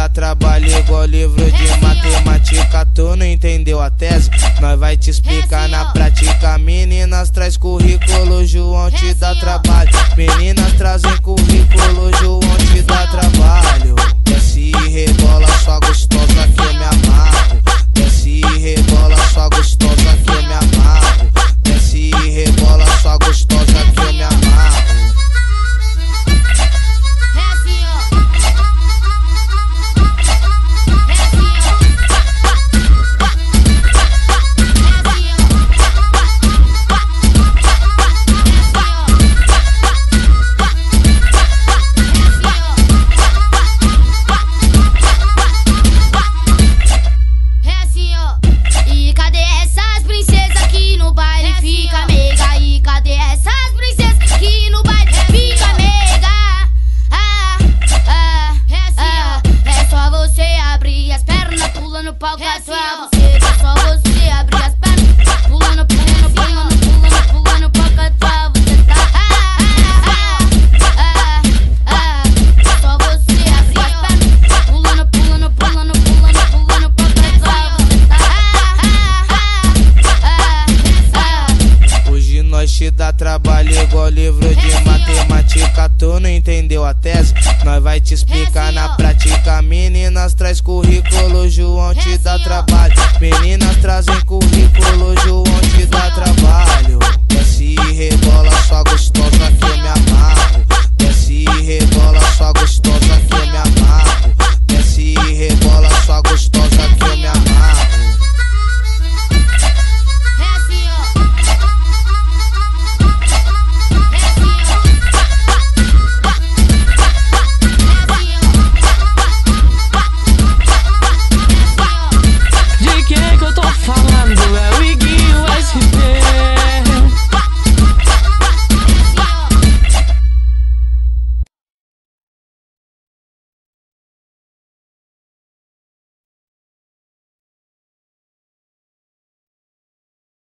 dá trabalho igual livro de matemática. Tu não entendeu a tese? Nós vai te explicar na prática. Meninas traz currículo, João te dá trabalho. todo. Te dá trabalho igual livro entendeu a tese? Nós vai te explicar na prática. Meninas traz currículo, João te dá trabalho. Meninas trazem currículo, João te dá trabalho.